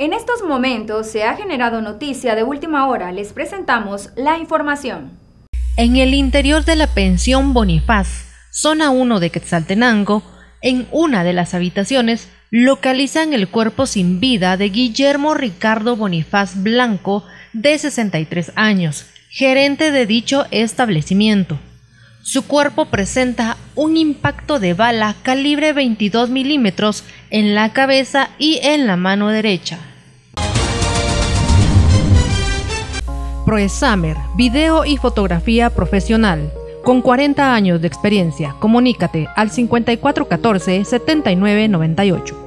En estos momentos se ha generado noticia de última hora. Les presentamos la información. En el interior de la pensión Bonifaz, zona 1 de Quetzaltenango, en una de las habitaciones localizan el cuerpo sin vida de Guillermo Ricardo Bonifaz Blanco, de 63 años, gerente de dicho establecimiento. Su cuerpo presenta un impacto de bala calibre 22 milímetros en la cabeza y en la mano derecha. Proexamer, video y fotografía profesional. Con 40 años de experiencia, comunícate al 5414 7998.